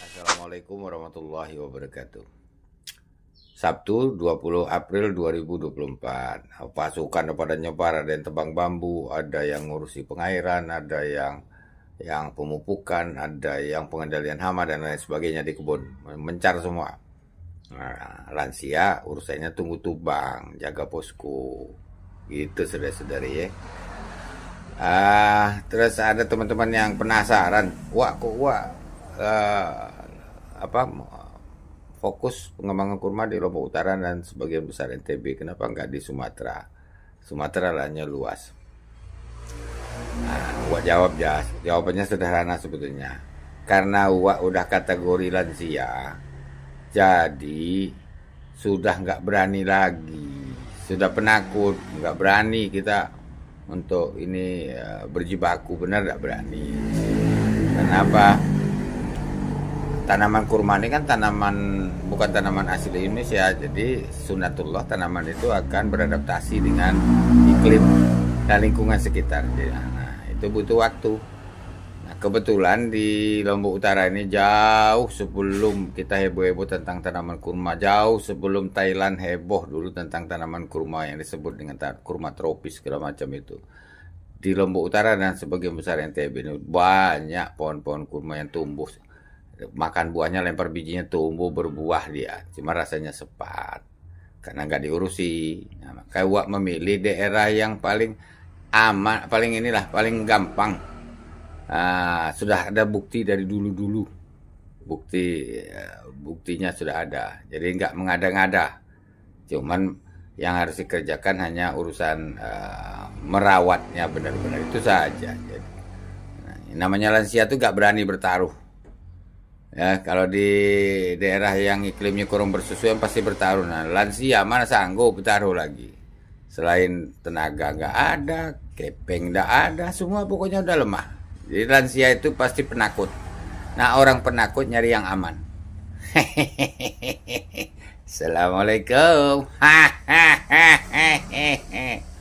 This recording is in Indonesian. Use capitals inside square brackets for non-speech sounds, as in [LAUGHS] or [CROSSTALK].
Assalamualaikum warahmatullahi wabarakatuh. Sabtu 20 April 2024. Pasukan pada nyebar, ada yang tebang bambu, ada yang ngurusi pengairan, ada yang yang pemupukan, ada yang pengendalian hama dan lain sebagainya di kebun. Mencar semua. Nah, lansia urusannya tunggu tubang, jaga posko. Gitu saudara-saudari ya. Ah, terus ada teman-teman yang penasaran, wah kok wah uh, apa fokus pengembangan kurma di Lombok Utara dan sebagian besar NTB. Kenapa nggak di Sumatera? Sumatera lahannya luas. Nah, Wak jawab ya, jawabannya sederhana sebetulnya. Karena Wak udah kategori lansia, jadi sudah nggak berani lagi, sudah penakut, nggak berani kita untuk ini ya, berjibaku. Benar nggak berani. Kenapa? tanaman kurma ini kan tanaman bukan tanaman asli Indonesia. Jadi sunatullah tanaman itu akan beradaptasi dengan iklim dan lingkungan sekitar nah itu butuh waktu kebetulan di Lombok Utara ini jauh sebelum kita heboh-heboh tentang tanaman kurma. Jauh sebelum Thailand heboh dulu tentang tanaman kurma yang disebut dengan kurma tropis segala macam itu. Di Lombok Utara dan sebagian besar NTB ini banyak pohon-pohon kurma yang tumbuh. Makan buahnya lempar bijinya tumbuh berbuah dia. Cuma rasanya sepat karena nggak diurusi. Nah, kayak Wak memilih daerah yang paling aman paling inilah paling gampang nah, sudah ada bukti dari dulu dulu bukti ya, buktinya sudah ada jadi nggak mengada-ngada cuman yang harus dikerjakan hanya urusan uh, merawatnya benar-benar itu saja jadi nah, namanya lansia itu nggak berani bertaruh Ya, kalau di daerah yang iklimnya kurang bersesuaian pasti bertaruh. Nah, lansia mana sanggup bertaruh lagi. Selain tenaga nggak ada, kepeng nggak ada, semua pokoknya udah lemah. Jadi lansia itu pasti penakut. Nah, orang penakut nyari yang aman. [LAUGHS] Assalamualaikum. [LAUGHS]